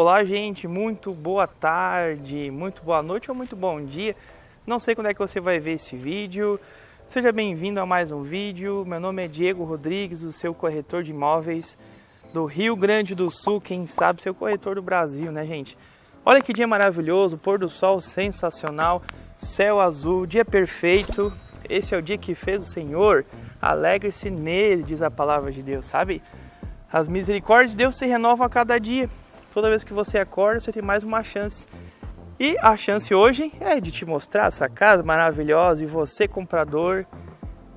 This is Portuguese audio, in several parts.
Olá, gente, muito boa tarde, muito boa noite ou muito bom dia. Não sei quando é que você vai ver esse vídeo. Seja bem-vindo a mais um vídeo. Meu nome é Diego Rodrigues, o seu corretor de imóveis do Rio Grande do Sul, quem sabe seu corretor do Brasil, né, gente? Olha que dia maravilhoso, pôr do sol sensacional, céu azul, dia perfeito. Esse é o dia que fez o Senhor. Alegre-se nele, diz a palavra de Deus, sabe? As misericórdias de Deus se renovam a cada dia. Toda vez que você acorda, você tem mais uma chance. E a chance hoje é de te mostrar essa casa maravilhosa e você, comprador,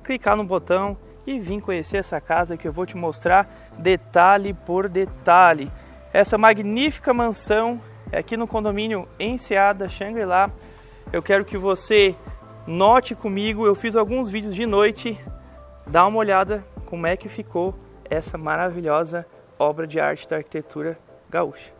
clicar no botão e vir conhecer essa casa que eu vou te mostrar detalhe por detalhe. Essa magnífica mansão é aqui no condomínio Enseada Shangri-La. Eu quero que você note comigo, eu fiz alguns vídeos de noite. Dá uma olhada como é que ficou essa maravilhosa obra de arte da arquitetura gaúcha.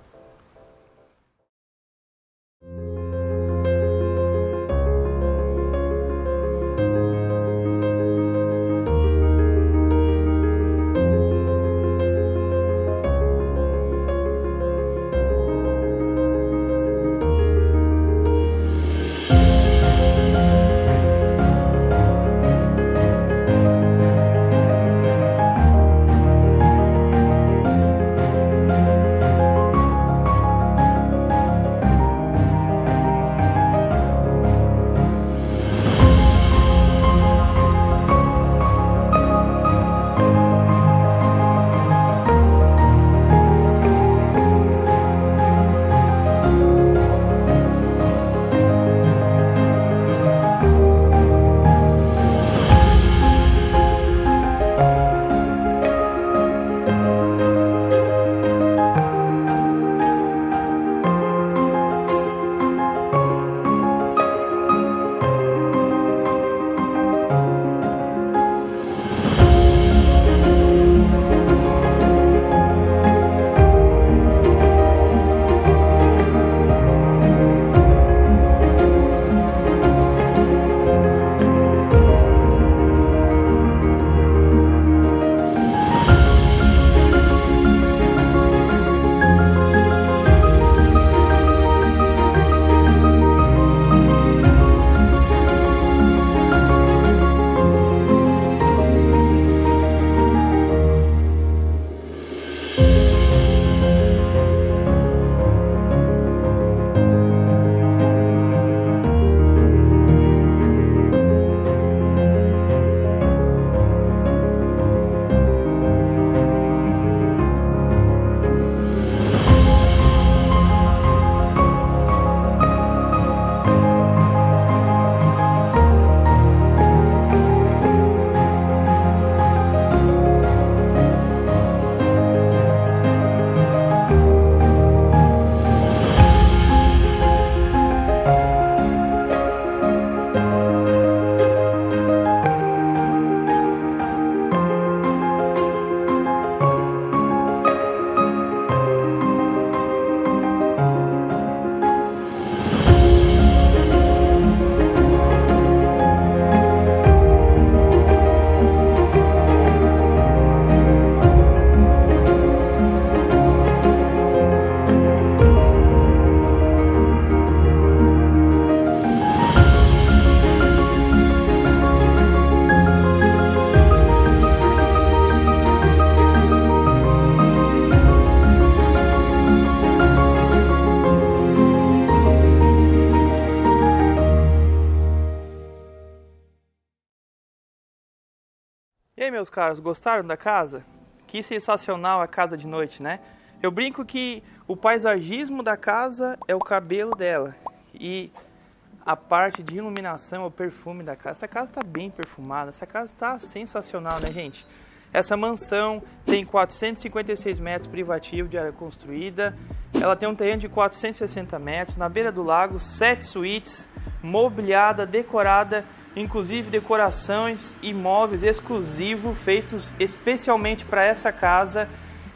E aí, meus caros, gostaram da casa? Que sensacional a casa de noite, né? Eu brinco que o paisagismo da casa é o cabelo dela e a parte de iluminação, o perfume da casa. Essa casa está bem perfumada, essa casa está sensacional, né, gente? Essa mansão tem 456 metros privativo de área construída, ela tem um terreno de 460 metros, na beira do lago, sete suítes, mobiliada, decorada inclusive decorações e móveis exclusivos feitos especialmente para essa casa.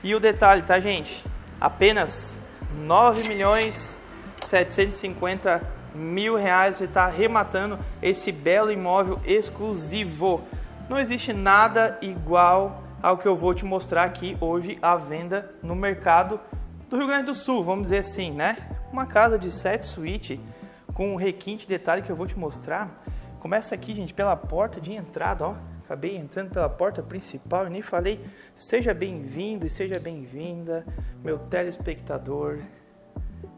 E o detalhe, tá, gente? Apenas 9 milhões 750 mil reais você está arrematando esse belo imóvel exclusivo. Não existe nada igual ao que eu vou te mostrar aqui hoje à venda no mercado do Rio Grande do Sul, vamos dizer assim, né? Uma casa de sete suítes com um requinte detalhe que eu vou te mostrar. Começa aqui, gente, pela porta de entrada, ó. Acabei entrando pela porta principal e nem falei. Seja bem-vindo e seja bem-vinda, meu telespectador,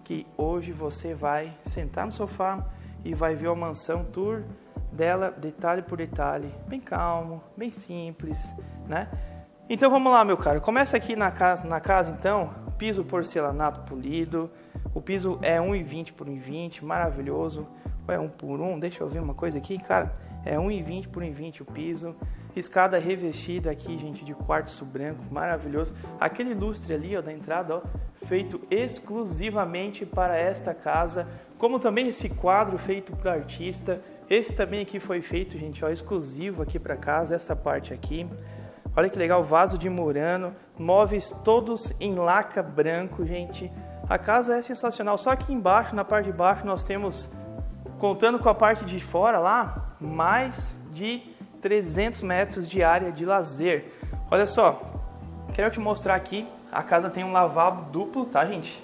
que hoje você vai sentar no sofá e vai ver a mansão tour dela detalhe por detalhe, bem calmo, bem simples, né? Então vamos lá, meu caro. Começa aqui na casa, na casa então, piso porcelanato polido. O piso é 1,20 por 1,20, maravilhoso. É 1 por 1? Deixa eu ver uma coisa aqui, cara. É 1,20 por 1,20 o piso. Escada revestida aqui, gente, de quartzo branco, maravilhoso. Aquele lustre ali, ó, da entrada, ó, feito exclusivamente para esta casa. Como também esse quadro feito por artista. Esse também aqui foi feito, gente, ó, exclusivo aqui para casa, essa parte aqui. Olha que legal, vaso de murano, móveis todos em laca branco, gente. A casa é sensacional. Só que embaixo, na parte de baixo, nós temos, contando com a parte de fora lá, mais de 300 metros de área de lazer. Olha só, quero te mostrar aqui. A casa tem um lavabo duplo, tá, gente?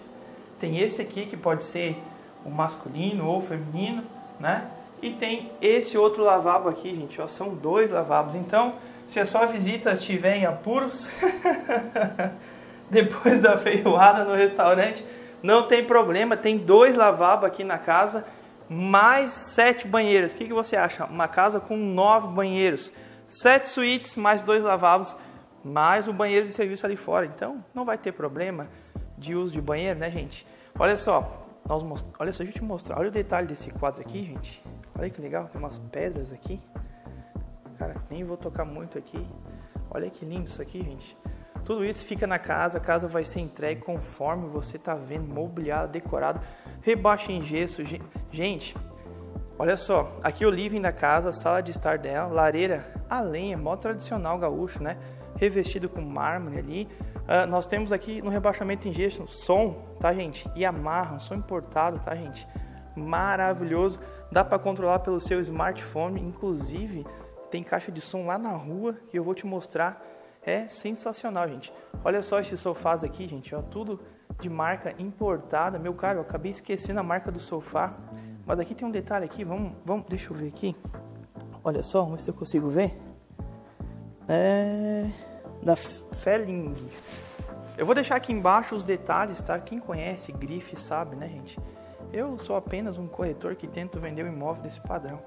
Tem esse aqui que pode ser o masculino ou feminino, né? E tem esse outro lavabo aqui, gente. Ó, são dois lavabos. Então, se a sua visita estiver em apuros, depois da feijoada no restaurante, não tem problema, tem dois lavabos aqui na casa, mais sete banheiros. O que, que você acha? Uma casa com nove banheiros, sete suítes, mais dois lavabos, mais o banheiro de serviço ali fora. Então, não vai ter problema de uso de banheiro, né, gente? Olha só, nós most... olha só, deixa eu te mostrar. Olha o detalhe desse quadro aqui, gente. Olha que legal, tem umas pedras aqui. Cara, nem vou tocar muito aqui. Olha que lindo isso aqui, gente. Tudo isso fica na casa, a casa vai ser entregue conforme você está vendo, mobiliado, decorado, rebaixa em gesso. Gente, olha só, aqui o living da casa, sala de estar dela, lareira a lenha, modo tradicional gaúcho, né? Revestido com mármore ali. Uh, nós temos aqui no rebaixamento em gesso som, tá, gente? E amarra, um som importado, tá, gente? Maravilhoso. Dá para controlar pelo seu smartphone, inclusive tem caixa de som lá na rua que eu vou te mostrar. É sensacional, gente. Olha só esses sofás aqui, gente. Ó, tudo de marca importada. Meu caro, eu acabei esquecendo a marca do sofá. Mas aqui tem um detalhe aqui. Vamos, vamos, deixa eu ver aqui. Olha só, vamos ver se eu consigo ver. É da Felling. Eu vou deixar aqui embaixo os detalhes, tá? Quem conhece grife sabe, né, gente? Eu sou apenas um corretor que tento vender o um imóvel desse padrão.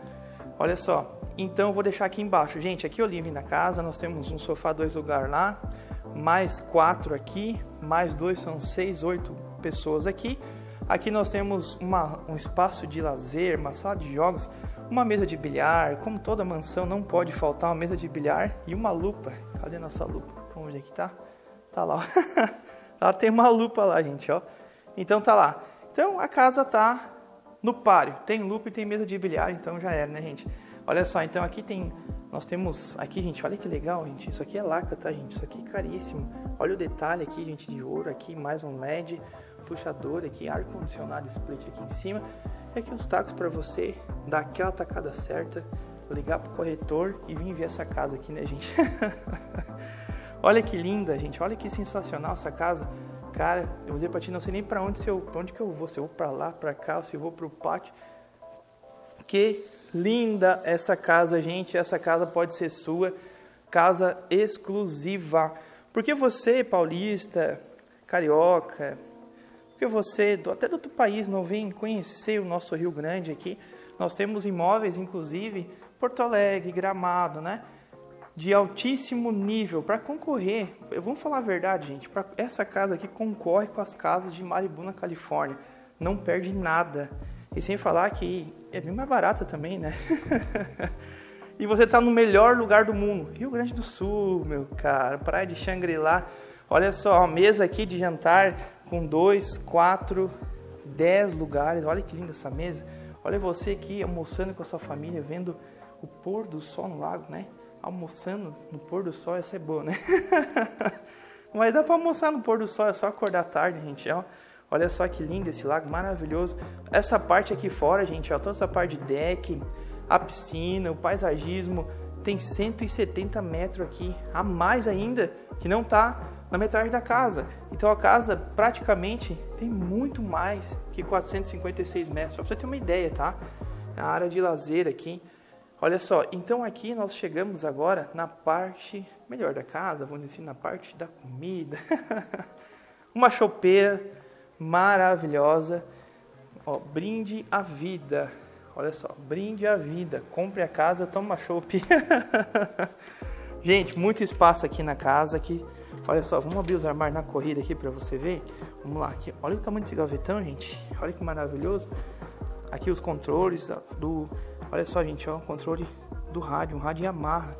Olha só, então eu vou deixar aqui embaixo. Gente, aqui eu living na casa, nós temos um sofá, dois lugares lá, mais quatro aqui, mais dois, são seis, oito pessoas aqui. Aqui nós temos uma, um espaço de lazer, uma sala de jogos, uma mesa de bilhar. Como toda mansão, não pode faltar uma mesa de bilhar e uma lupa. Cadê nossa lupa? Vamos ver aqui, tá? Tá lá, ó. Ela tem uma lupa lá, gente, ó. Então tá lá. Então a casa tá no páreo. Tem lupa e tem mesa de bilhar, então já era, né, gente? Olha só, então aqui tem. Nós temos. Aqui, gente, olha que legal, gente. Isso aqui é laca, tá, gente? Isso aqui é caríssimo. Olha o detalhe aqui, gente, de ouro. Aqui mais um LED, puxador aqui, ar-condicionado split aqui em cima. E aqui os tacos para você dar aquela tacada certa, ligar pro corretor e vir ver essa casa aqui, né, gente? olha que linda, gente. Olha que sensacional essa casa. Cara, eu vou dizer pra ti, não sei nem pra onde, se eu, pra onde que eu vou. Se eu vou pra lá, pra cá, se eu vou pro pátio. Que linda essa casa, gente. Essa casa pode ser sua. Casa exclusiva. Porque você, paulista, carioca, porque você, até do outro país, não vem conhecer o nosso Rio Grande aqui. Nós temos imóveis, inclusive, Porto Alegre, Gramado, né? De altíssimo nível para concorrer. Eu vou falar a verdade, gente. Essa casa aqui concorre com as casas de Malibu na Califórnia. Não perde nada. E sem falar que é bem mais barata também, né? e você está no melhor lugar do mundo, Rio Grande do Sul, meu cara, praia de Xangri-Lá. Olha só, a mesa aqui de jantar com dois, quatro, dez lugares. Olha que linda essa mesa. Olha você aqui almoçando com a sua família, vendo o pôr do sol no lago, né? Almoçando no pôr do sol, essa é boa, né? Mas dá para almoçar no pôr do sol, é só acordar tarde, gente. Ó. Olha só que lindo esse lago, maravilhoso. Essa parte aqui fora, gente, ó, toda essa parte de deck, a piscina, o paisagismo, tem 170 metros aqui, a mais ainda, que não tá na metade da casa. Então a casa praticamente tem muito mais que 456 metros. Para você ter uma ideia, tá? A área de lazer aqui. Olha só, então aqui nós chegamos agora na parte melhor da casa, vamos dizer assim, na parte da comida. uma chopeira maravilhosa. Ó, brinde a vida. Olha só, brinde a vida. Compre a casa, toma chopp. Gente, muito espaço aqui na casa aqui. Olha só, vamos abrir os armários na corrida aqui para você ver. Vamos lá, aqui. Olha o tamanho desse gavetão, gente. Olha que maravilhoso. Aqui os controles do, olha só, gente, ó, controle do rádio, um rádio Yamaha.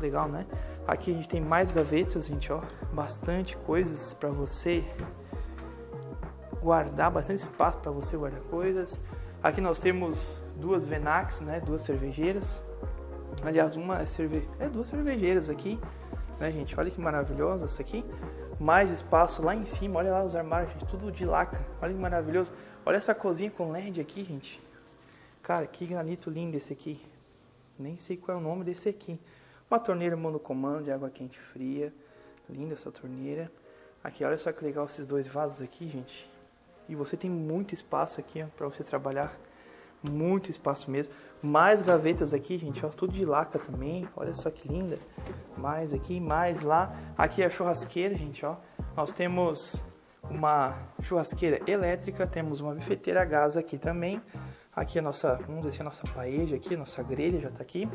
Legal, né? Aqui a gente tem mais gavetas, gente, ó, bastante coisas para você guardar, bastante espaço para você guardar coisas. Aqui nós temos duas Venax, né? Duas cervejeiras. Aliás, uma é, cerve... é duas cervejeiras aqui, né, gente? Olha que maravilhosa essa aqui. Mais espaço lá em cima, olha lá os armários, gente, tudo de laca. Olha que maravilhoso. Olha essa cozinha com LED aqui, gente. Cara, que granito lindo esse aqui. Nem sei qual é o nome desse aqui. Uma torneira monocomando de água quente fria. Linda essa torneira. Aqui, olha só que legal esses dois vasos aqui, gente. E você tem muito espaço aqui para você trabalhar. Muito espaço mesmo. Mais gavetas aqui, gente. Ó, tudo de laca também. Olha só que linda. Mais aqui, mais lá. Aqui é a churrasqueira, gente. Ó. Nós temos uma churrasqueira elétrica. Temos uma bifeteira a gás aqui também. Aqui a nossa, vamos dizer a nossa paeja aqui, nossa grelha já tá aqui.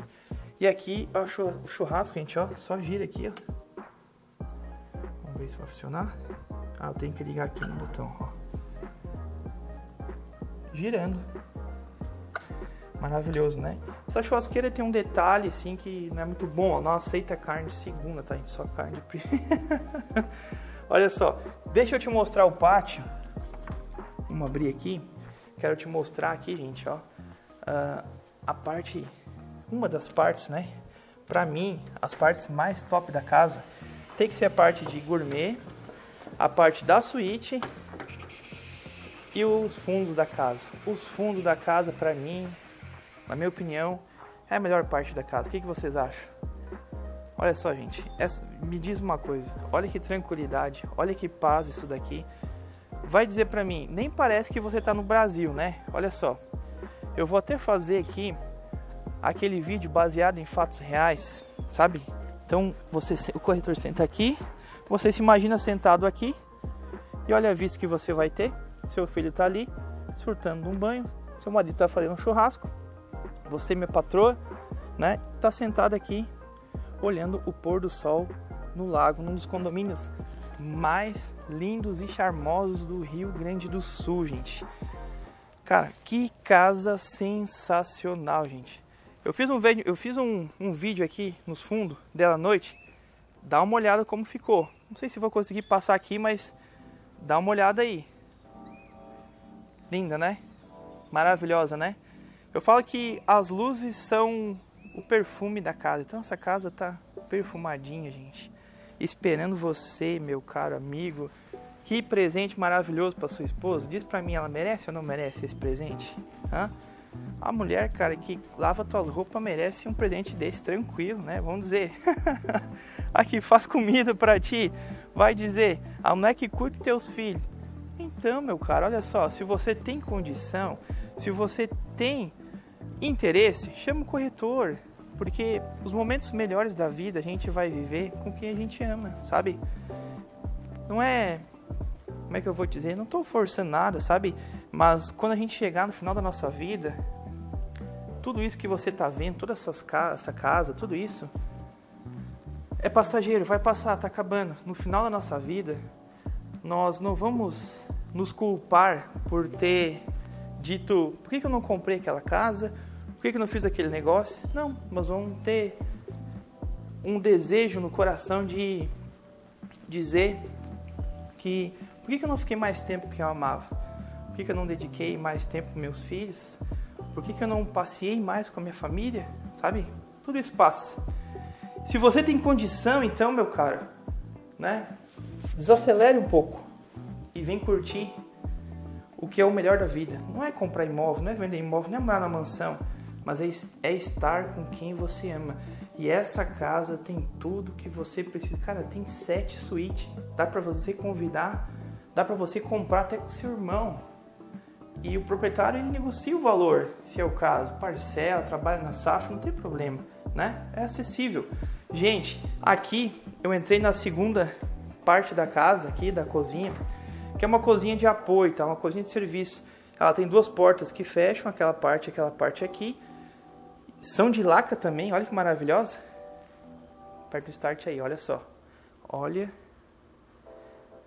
E aqui ó, o churrasco, gente, ó, só gira aqui, ó. Vamos ver se vai funcionar. Ah, eu tenho que ligar aqui no botão, ó girando. Maravilhoso, né? Essa churrasqueira tem um detalhe assim que não é muito bom. Ó, não aceita carne de segunda, tá? A gente só carne de primeira. Olha só, deixa eu te mostrar o pátio. Vamos abrir aqui. Quero te mostrar aqui, gente, ó. Uh, a parte, uma das partes, né? Pra mim, as partes mais top da casa tem que ser a parte de gourmet, a parte da suíte e os fundos da casa. Os fundos da casa, para mim, na minha opinião, é a melhor parte da casa. O que, que vocês acham? Olha só, gente. É, me diz uma coisa. Olha que tranquilidade. Olha que paz isso daqui. Vai dizer pra mim, nem parece que você tá no Brasil, né? Olha só. Eu vou até fazer aqui aquele vídeo baseado em fatos reais, sabe? Então, você, o corretor senta aqui, você se imagina sentado aqui e olha a vista que você vai ter seu filho está ali surtando um banho, seu marido está fazendo um churrasco, você, minha patroa, né, está sentado aqui olhando o pôr do sol no lago, num dos condomínios mais lindos e charmosos do Rio Grande do Sul, gente. Cara, que casa sensacional, gente. Eu fiz um vídeo, eu fiz um, um vídeo aqui nos fundos dela à noite. Dá uma olhada como ficou. Não sei se vou conseguir passar aqui, mas dá uma olhada aí. Linda, né? Maravilhosa, né? Eu falo que as luzes são o perfume da casa. Então essa casa tá perfumadinha, gente. Esperando você, meu caro amigo. Que presente maravilhoso para sua esposa. Diz para mim, ela merece ou não merece esse presente? Hã? A mulher, cara, que lava tuas roupas merece um presente desse tranquilo, né? Vamos dizer. Aqui faz comida para ti. Vai dizer, a mulher que curte teus filhos então, meu cara, olha só, se você tem condição, se você tem interesse, chama o corretor, porque os momentos melhores da vida a gente vai viver com quem a gente ama, sabe? Não é, como é que eu vou dizer? Não estou forçando nada, sabe? Mas quando a gente chegar no final da nossa vida, tudo isso que você está vendo, toda essas essa casa, tudo isso é passageiro, vai passar, está acabando. No final da nossa vida, nós não vamos nos culpar por ter dito por que, eu não comprei aquela casa, que, que não fiz aquele negócio. Não, mas vamos ter um desejo no coração de dizer que por que, que eu não fiquei mais tempo que eu amava? Por que, que eu não dediquei mais tempo com meus filhos? Por que, que eu não passei mais com a minha família? Sabe? Tudo isso passa. Se você tem condição, então, meu caro, né? Desacelere um pouco e vem curtir o que é o melhor da vida. Não é comprar imóvel, não é vender imóvel, não é morar na mansão, mas é, é estar com quem você ama. E essa casa tem tudo que você precisa. Cara, tem sete suítes. Dá para você convidar, dá para você comprar até com seu irmão. E o proprietário ele negocia o valor, se é o caso, parcela, trabalha na safra, não tem problema, né? É acessível. Gente, aqui eu entrei na segunda parte da casa aqui da cozinha, que é uma cozinha de apoio, tá? Uma cozinha de serviço. Ela tem duas portas que fecham, aquela parte, aquela parte aqui. São de laca também, olha que maravilhosa. Perto do start aí, olha só. Olha.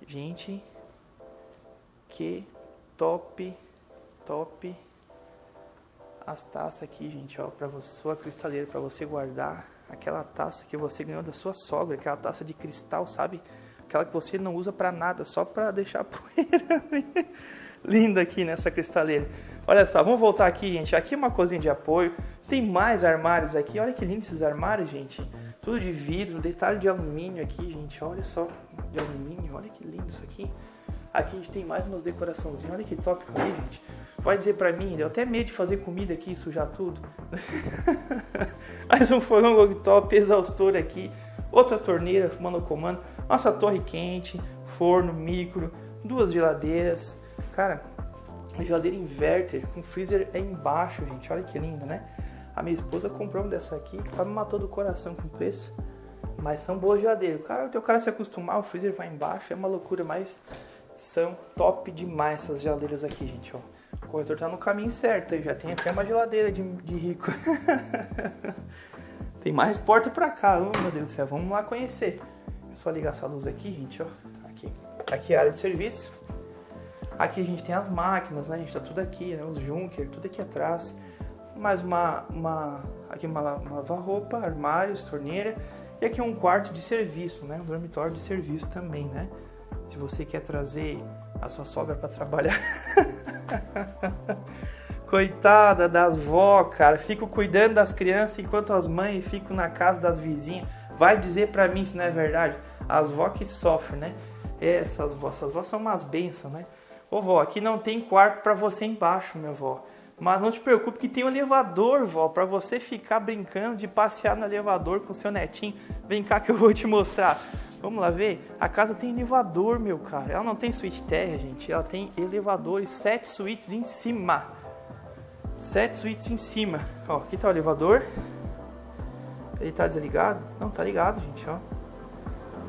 Gente, que top, top. As taças aqui, gente, ó, para sua cristaleira para você guardar aquela taça que você ganhou da sua sogra, aquela taça de cristal, sabe? Aquela que você não usa para nada, só para deixar poeira. Linda aqui nessa cristaleira. Olha só, vamos voltar aqui, gente. Aqui é uma cozinha de apoio. Tem mais armários aqui. Olha que lindo esses armários, gente. Tudo de vidro, detalhe de alumínio aqui, gente. Olha só, de alumínio. Olha que lindo isso aqui. Aqui a gente tem mais umas decoraçãozinhas. Olha que top aí, gente. Vai dizer pra mim, deu até medo de fazer comida aqui e sujar tudo. mais um fogão top, exaustor aqui. Outra torneira, monocomando. Nossa torre quente, forno, micro, duas geladeiras. Cara, geladeira inverter, com freezer é embaixo, gente. Olha que lindo, né? A minha esposa comprou uma dessa aqui, quase me matou do coração com o preço. Mas são boas geladeiras. Cara, o cara se acostumar, o freezer vai embaixo, é uma loucura, mas são top demais essas geladeiras aqui, gente, ó. O corretor tá no caminho certo, já tem até uma geladeira de, de rico. tem mais porta pra cá, oh, meu Deus do céu, vamos lá conhecer. É só ligar essa luz aqui, gente, ó. Aqui. Aqui é a área de serviço. Aqui a gente tem as máquinas, né? A gente tá tudo aqui, né? Os Junker, tudo aqui atrás. Mais uma, uma aqui uma, uma lava-roupa, armários, torneira. E aqui um quarto de serviço, né? Um dormitório de serviço também, né? Se você quer trazer a sua sogra para trabalhar. Coitada das vó, cara. Fico cuidando das crianças enquanto as mães ficam na casa das vizinhas. Vai dizer pra mim se não é verdade. As vó que sofrem, né? Essas vó, essas vó são umas bênçãos, né? Ô vó, aqui não tem quarto para você embaixo, meu vó. Mas não te preocupe que tem um elevador, vó, para você ficar brincando de passear no elevador com seu netinho. Vem cá que eu vou te mostrar. Vamos lá ver? A casa tem elevador, meu cara. Ela não tem suíte terra, gente. Ela tem elevadores, sete suítes em cima. Sete suítes em cima. Ó, aqui tá o elevador. Ele tá desligado? Não, tá ligado, gente, ó.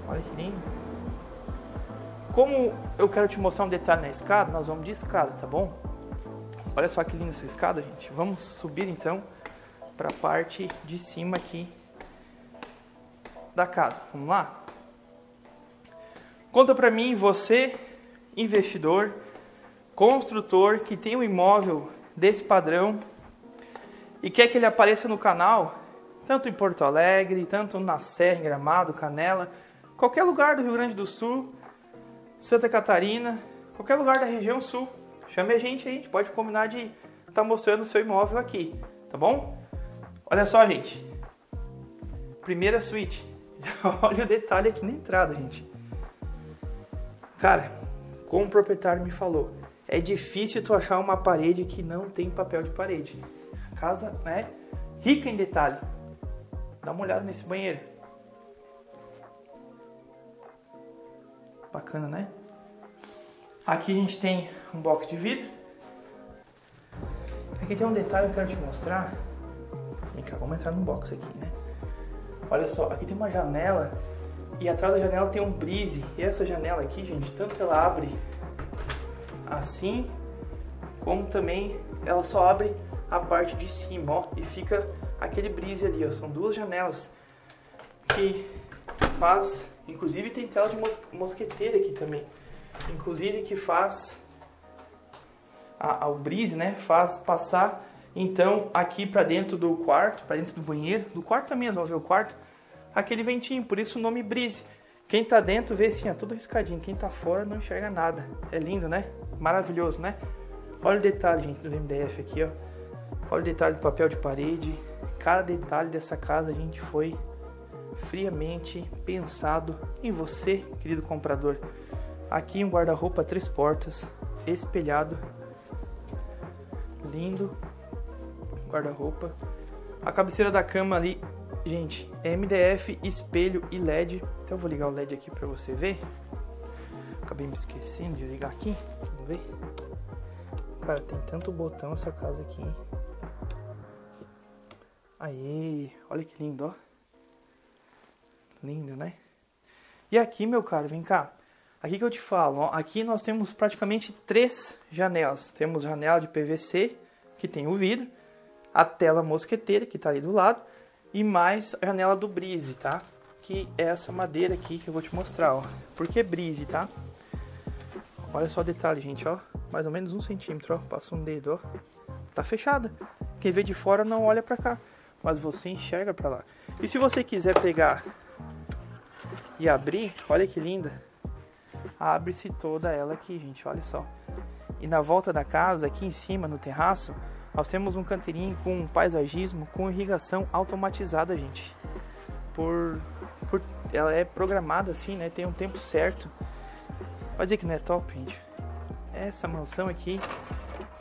Olha que lindo. Como eu quero te mostrar um detalhe na escada, nós vamos de escada, tá bom? Olha só que linda essa escada, gente. Vamos subir então para a parte de cima aqui da casa. Vamos lá? Conta para mim, você, investidor, construtor que tem um imóvel desse padrão e quer que ele apareça no canal, tanto em Porto Alegre, tanto na Serra, em Gramado, Canela, qualquer lugar do Rio Grande do Sul, Santa Catarina, qualquer lugar da região sul. Chame a gente aí, a gente pode combinar de estar tá mostrando o seu imóvel aqui, tá bom? Olha só, gente. Primeira suíte. Olha o detalhe aqui na entrada, gente. Cara, como o proprietário me falou, é difícil tu achar uma parede que não tem papel de parede. A casa, né, rica em detalhe. Dá uma olhada nesse banheiro. Bacana, né? Aqui a gente tem um box de vidro. Aqui tem um detalhe que eu quero te mostrar. Vem cá, vamos entrar no box aqui, né? Olha só, aqui tem uma janela e atrás da janela tem um brise. E essa janela aqui, gente, tanto ela abre assim, como também ela só abre a parte de cima, ó, e fica aquele brise ali, ó. São duas janelas que faz Inclusive tem tela de mos mosqueteira aqui também. Inclusive que faz a, a, o brise, né? Faz passar então aqui para dentro do quarto, para dentro do banheiro, do quarto também, vamos ver o quarto, aquele ventinho, por isso o nome brise. Quem tá dentro vê assim, ó, tudo riscadinho. Quem tá fora não enxerga nada. É lindo, né? Maravilhoso, né? Olha o detalhe, gente, do MDF aqui, ó. Olha o detalhe do papel de parede. Cada detalhe dessa casa a gente foi friamente pensado em você, querido comprador. Aqui um guarda-roupa três portas, espelhado, lindo guarda-roupa. A cabeceira da cama ali gente, MDF, espelho e LED. Então eu vou ligar o LED aqui para você ver. Acabei me esquecendo de ligar aqui. Vamos ver. Cara, tem tanto botão essa casa aqui? Aí, olha que lindo, ó. Lindo, né? E aqui, meu caro, vem cá. Aqui que eu te falo, ó, aqui nós temos praticamente três janelas. Temos janela de PVC, que tem o vidro, a tela mosqueteira, que está ali do lado, e mais a janela do brise, tá? Que é essa madeira aqui que eu vou te mostrar, ó. Por que brise, tá? Olha só o detalhe, gente, ó. Mais ou menos um centímetro, ó. Passa um dedo, ó. Tá fechada. Quem vê de fora não olha pra cá, mas você enxerga pra lá. E se você quiser pegar e abrir, olha que linda. Abre-se toda ela aqui, gente, olha só. E na volta da casa, aqui em cima, no terraço, nós temos um canteirinho com paisagismo, com irrigação automatizada, gente. Por, por ela é programada assim, né? Tem um tempo certo. Pode dizer que não é top, gente. Essa mansão aqui,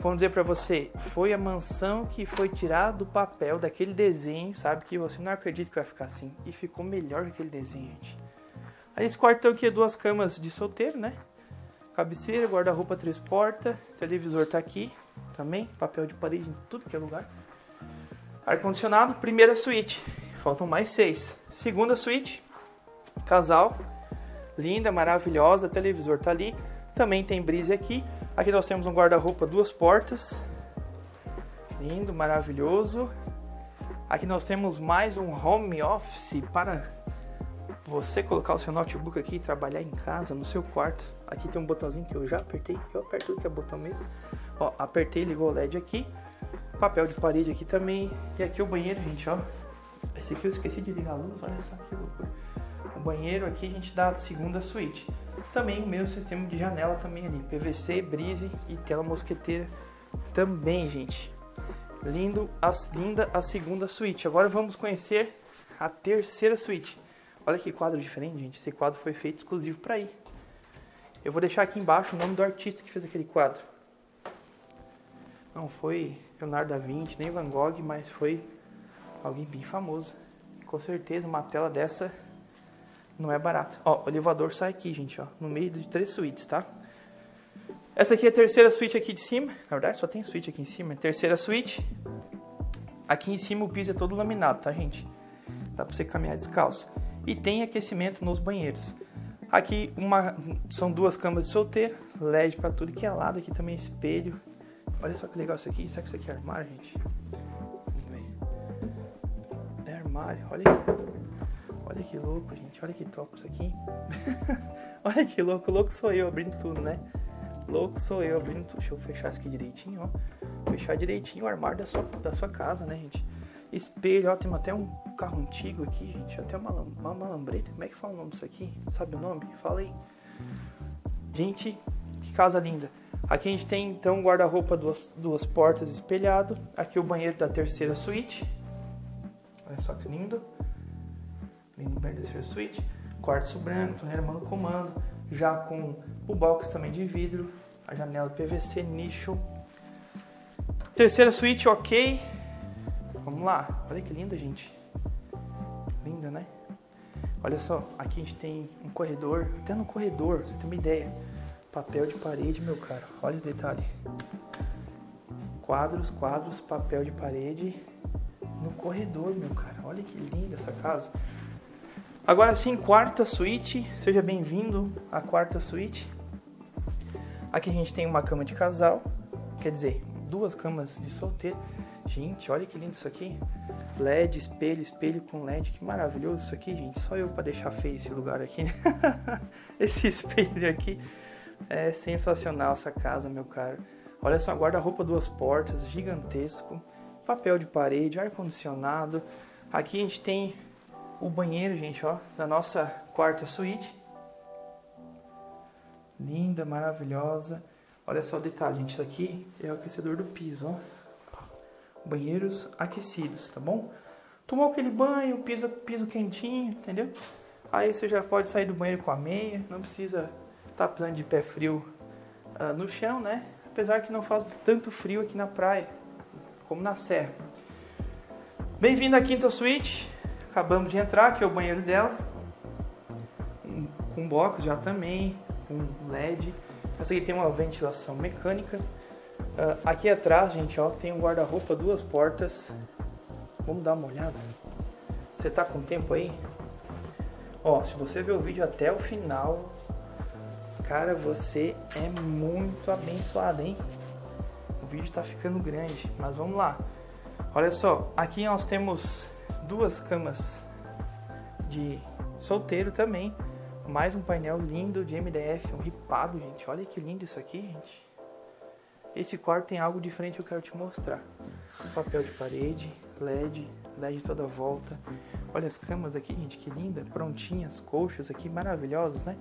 vamos dizer para você, foi a mansão que foi tirada do papel daquele desenho, sabe? Que você não acredita que vai ficar assim. E ficou melhor que aquele desenho, gente. Aí esse quartão aqui é duas camas de solteiro, né? Cabeceira, guarda-roupa três portas, televisor tá aqui também, papel de parede em tudo que é lugar. Ar-condicionado, primeira suíte, faltam mais seis. Segunda suíte, casal, linda, maravilhosa, televisor tá ali. Também tem brise aqui. Aqui nós temos um guarda-roupa, duas portas. Lindo, maravilhoso. Aqui nós temos mais um home office para você colocar o seu notebook aqui e trabalhar em casa, no seu quarto. Aqui tem um botãozinho que eu já apertei, eu aperto que é botão mesmo. Ó, apertei, ligou o LED aqui. Papel de parede aqui também. E aqui o banheiro, gente, ó. Esse aqui eu esqueci de ligar a luz, olha só que loucura. O banheiro aqui a gente dá a segunda suíte. Também o mesmo sistema de janela também ali. PVC, brise e tela mosqueteira também, gente. Lindo, as, linda a segunda suíte. Agora vamos conhecer a terceira suíte. Olha que quadro diferente, gente. Esse quadro foi feito exclusivo para ir. Eu vou deixar aqui embaixo o nome do artista que fez aquele quadro. Não foi Leonardo da Vinci, nem Van Gogh, mas foi alguém bem famoso. Com certeza uma tela dessa não é barata. Ó, o elevador sai aqui, gente, ó, no meio de três suítes, tá? Essa aqui é a terceira suíte aqui de cima. Na verdade, só tem suíte aqui em cima. Terceira suíte. Aqui em cima o piso é todo laminado, tá, gente? Dá pra você caminhar descalço e tem aquecimento nos banheiros. Aqui uma, são duas camas de solteiro, LED para tudo que é lado, aqui também espelho. Olha só que legal isso aqui, será que isso aqui é armário, gente? É armário, olha Olha que louco, gente, olha que top isso aqui. olha que louco, louco sou eu abrindo tudo, né? Louco sou eu abrindo tudo. Deixa eu fechar isso aqui direitinho, ó. Fechar direitinho o armário da sua, da sua casa, né, gente? Espelho, ó, tem até um carro antigo aqui, gente. Até uma, uma malambreta. Como é que fala o nome disso aqui? Sabe o nome? Fala aí. Gente, que casa linda. Aqui a gente tem então guarda-roupa, duas, duas portas espelhado. Aqui o banheiro da terceira suíte. Olha só que lindo. Lindo banheiro da terceira suíte. Quarto branco, torneira mano comando. Já com o box também de vidro. A janela PVC, nicho. Terceira suíte, ok. Vamos lá. Olha que linda, gente. Linda, né? Olha só, aqui a gente tem um corredor, até no corredor, você tem uma ideia. Papel de parede, meu caro. Olha o detalhe. Quadros, quadros, papel de parede no corredor, meu cara. Olha que linda essa casa. Agora sim, quarta suíte. Seja bem-vindo à quarta suíte. Aqui a gente tem uma cama de casal, quer dizer, duas camas de solteiro Gente, olha que lindo isso aqui. LED, espelho, espelho com LED. Que maravilhoso isso aqui, gente. Só eu para deixar feio esse lugar aqui. Né? esse espelho aqui. É sensacional essa casa, meu caro. Olha só, guarda-roupa duas portas, gigantesco. Papel de parede, ar-condicionado. Aqui a gente tem o banheiro, gente, ó, da nossa quarta suíte. Linda, maravilhosa. Olha só o detalhe, gente. Isso aqui é o aquecedor do piso, ó banheiros aquecidos, tá bom? Tomou aquele banho, piso, piso quentinho, entendeu? Aí você já pode sair do banheiro com a meia, não precisa estar tá pisando de pé frio uh, no chão, né? Apesar que não faz tanto frio aqui na praia, como na serra. Bem-vindo à quinta suíte, acabamos de entrar, aqui é o banheiro dela. Com box já também, com LED. Essa aqui tem uma ventilação mecânica. Uh, aqui atrás, gente, ó, tem um guarda-roupa, duas portas. Vamos dar uma olhada. Você tá com tempo aí? Ó, se você ver o vídeo até o final, cara, você é muito abençoado, hein? O vídeo tá ficando grande, mas vamos lá. Olha só, aqui nós temos duas camas de solteiro também. Mais um painel lindo de MDF, um ripado, gente. Olha que lindo isso aqui, gente. Esse quarto tem algo diferente que eu quero te mostrar. Papel de parede, LED, LED toda volta. Olha as camas aqui, gente, que linda. Prontinhas, colchas aqui, maravilhosas, né?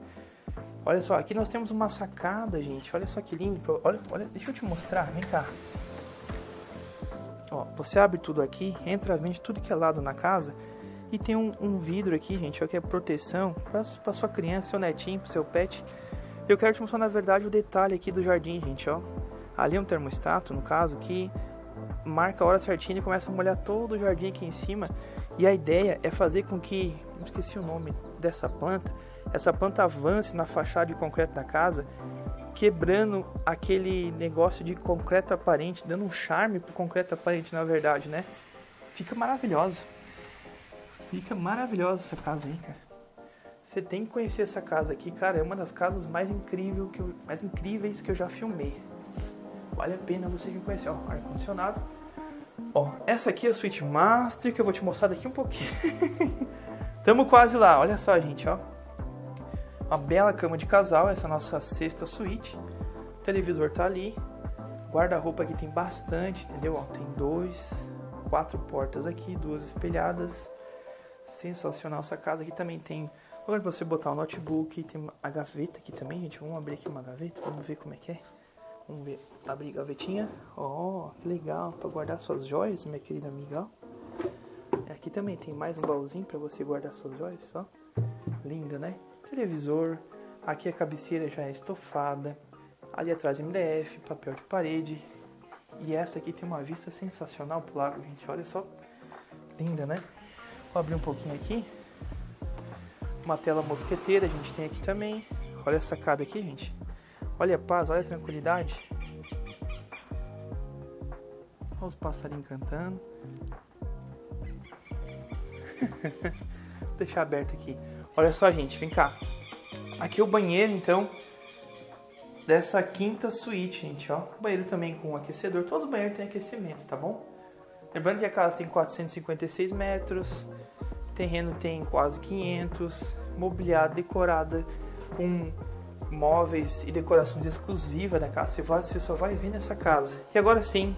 Olha só, aqui nós temos uma sacada, gente. Olha só que lindo. Olha, olha, deixa eu te mostrar, vem cá. Ó, você abre tudo aqui, entra, vende tudo que é lado na casa e tem um, um vidro aqui, gente, ó, que é proteção para sua criança, seu netinho, pro seu pet. Eu quero te mostrar, na verdade, o detalhe aqui do jardim, gente, ó. Ali é um termostato, no caso, que marca a hora certinha e começa a molhar todo o jardim aqui em cima. E a ideia é fazer com que, esqueci o nome dessa planta, essa planta avance na fachada de concreto da casa, quebrando aquele negócio de concreto aparente, dando um charme pro concreto aparente, na verdade, né? Fica maravilhosa. Fica maravilhosa essa casa aí, cara. Você tem que conhecer essa casa aqui, cara. É uma das casas mais, incrível que eu, mais incríveis que eu já filmei. Vale a pena você vir conhecer. Ó, ar-condicionado. Ó, essa aqui é a suíte master que eu vou te mostrar daqui um pouquinho. Tamo quase lá. Olha só, gente, ó. Uma bela cama de casal, essa é nossa sexta suíte. O televisor tá ali. Guarda-roupa aqui tem bastante, entendeu? Ó, tem dois, quatro portas aqui, duas espelhadas sensacional essa casa. Aqui também tem lugar pra você botar o notebook. Tem a gaveta aqui também, gente. Vamos abrir aqui uma gaveta. Vamos ver como é que é. Vamos ver. Abrir a gavetinha. Ó, oh, que legal. Pra guardar suas joias, minha querida amiga. Aqui também tem mais um baúzinho pra você guardar suas joias, ó. Linda, né? Televisor. Aqui a cabeceira já é estofada. Ali atrás MDF, papel de parede. E essa aqui tem uma vista sensacional pro lago, gente. Olha só. Linda, né? Vou abrir um pouquinho aqui. Uma tela mosqueteira a gente tem aqui também. Olha a sacada aqui, gente. Olha a paz, olha a tranquilidade. Olha os passarinhos cantando. Vou deixar aberto aqui. Olha só, gente, vem cá. Aqui é o banheiro, então, dessa quinta suíte, gente, ó. O banheiro também com aquecedor. Todos os banheiros têm aquecimento, tá bom? Lembrando que a casa tem 456 metros, terreno tem quase 500, mobiliado, decorada com móveis e decorações exclusivas da casa. Você, só vai vir nessa casa. E agora sim,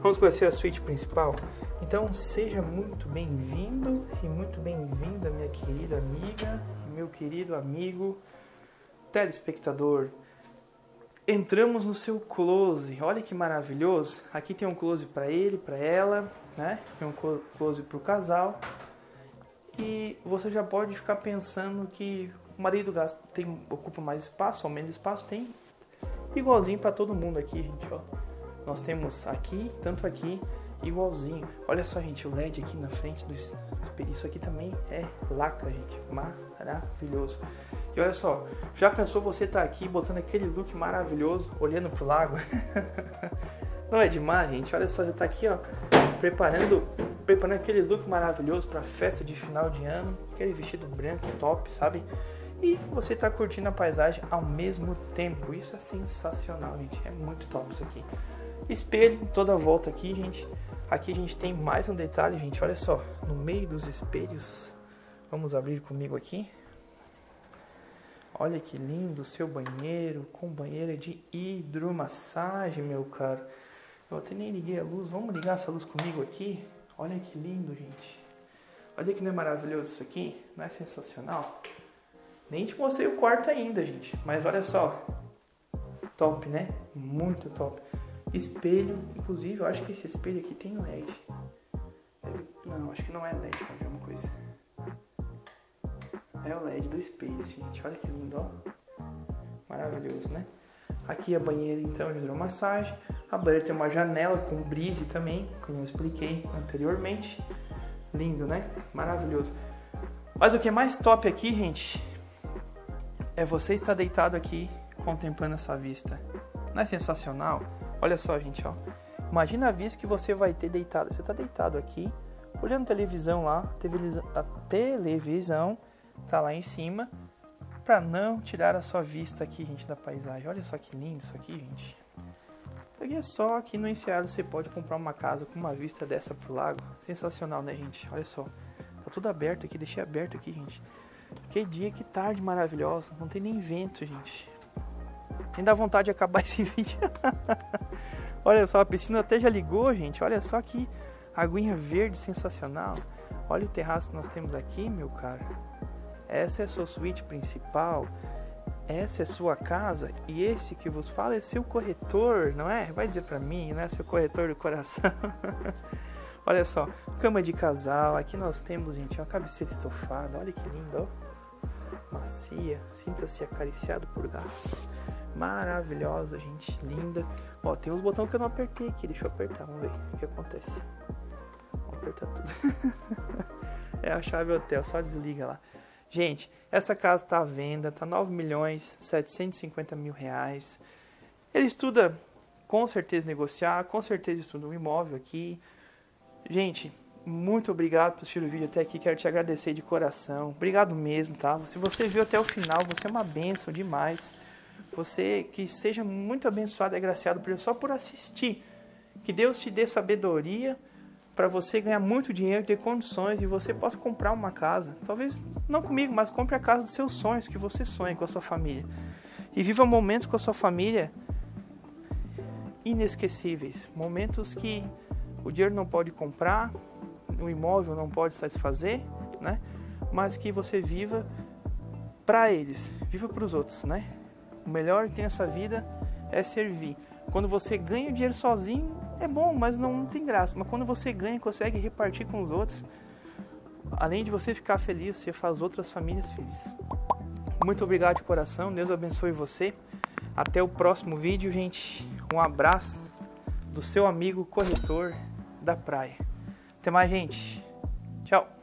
vamos conhecer a suíte principal. Então seja muito bem-vindo e muito bem-vinda, minha querida amiga meu querido amigo telespectador entramos no seu close. Olha que maravilhoso. Aqui tem um close para ele, para ela, né? Tem um close para o casal. E você já pode ficar pensando que o marido gasta, tem, ocupa mais espaço, ou menos espaço, tem igualzinho para todo mundo aqui, gente, ó. Nós temos aqui, tanto aqui, igualzinho. Olha só, gente, o LED aqui na frente do. Isso aqui também é laca, gente. Maravilhoso. E olha só, já pensou você estar tá aqui botando aquele look maravilhoso, olhando pro lago? Não é demais, gente? Olha só, já tá aqui, ó, preparando, preparando aquele look maravilhoso para festa de final de ano, aquele vestido branco top, sabe? E você tá curtindo a paisagem ao mesmo tempo. Isso é sensacional, gente. É muito top isso aqui. Espelho toda a volta aqui, gente. Aqui a gente tem mais um detalhe, gente. Olha só, no meio dos espelhos. Vamos abrir comigo aqui. Olha que lindo o seu banheiro, com banheira de hidromassagem, meu caro. Eu até nem liguei a luz, vamos ligar essa luz comigo aqui? Olha que lindo, gente. Olha que não é maravilhoso isso aqui? Não é sensacional? Nem te mostrei o quarto ainda, gente. Mas olha só. Top, né? Muito top. Espelho, inclusive, eu acho que esse espelho aqui tem LED. Não, acho que não é LED, vamos ver uma coisa. É o LED do espelho, gente. Olha que lindo, ó. Maravilhoso, né? Aqui a banheira, então, de hidromassagem. A banheira tem uma janela com brise também, como eu expliquei anteriormente. Lindo, né? Maravilhoso. Mas o que é mais top aqui, gente, é você estar deitado aqui contemplando essa vista. Não é sensacional? Olha só, gente, ó. Imagina a vista que você vai ter deitado. Você está deitado aqui, olhando televisão lá, a televisão tá lá em cima, para não tirar a sua vista aqui, gente, da paisagem. Olha só que lindo isso aqui, gente. Aqui é só aqui no Enseado você pode comprar uma casa com uma vista dessa pro lago. Sensacional, né, gente? Olha só. Tá tudo aberto aqui, deixei aberto aqui, gente. Que dia, que tarde maravilhosa. Não tem nem vento, gente. Nem dá vontade de acabar esse vídeo. Olha só, a piscina até já ligou, gente. Olha só que aguinha verde sensacional. Olha o terraço que nós temos aqui, meu cara. Essa é a sua suíte principal. Essa é a sua casa e esse que vos fala é seu corretor, não é? Vai dizer para mim, né? Seu corretor do coração. Olha só, cama de casal. Aqui nós temos, gente, uma cabeceira estofada. Olha que lindo, ó. Macia. Sinta-se acariciado por gatos. Maravilhosa, gente. Linda. Ó, tem uns botões que eu não apertei aqui. Deixa eu apertar, vamos ver o que acontece. Vou apertar tudo. é a chave hotel, só desliga lá. Gente, essa casa está à venda, tá 9 milhões 750 mil reais. Ele estuda com certeza negociar, com certeza estuda um imóvel aqui. Gente, muito obrigado por assistir o vídeo até aqui. Quero te agradecer de coração. Obrigado mesmo, tá? Se você viu até o final, você é uma benção demais. Você que seja muito abençoado e agraciado por só por assistir. Que Deus te dê sabedoria para você ganhar muito dinheiro, ter condições e você possa comprar uma casa. Talvez não comigo, mas compre a casa dos seus sonhos, que você sonha com a sua família. E viva momentos com a sua família inesquecíveis, momentos que o dinheiro não pode comprar, o imóvel não pode satisfazer, né? Mas que você viva para eles, viva para os outros, né? O melhor que tem nessa vida é servir. Quando você ganha o dinheiro sozinho, é bom, mas não, não tem graça. Mas quando você ganha e consegue repartir com os outros, além de você ficar feliz, você faz outras famílias felizes. Muito obrigado de coração, Deus abençoe você. Até o próximo vídeo, gente. Um abraço do seu amigo corretor da praia. Até mais, gente. Tchau.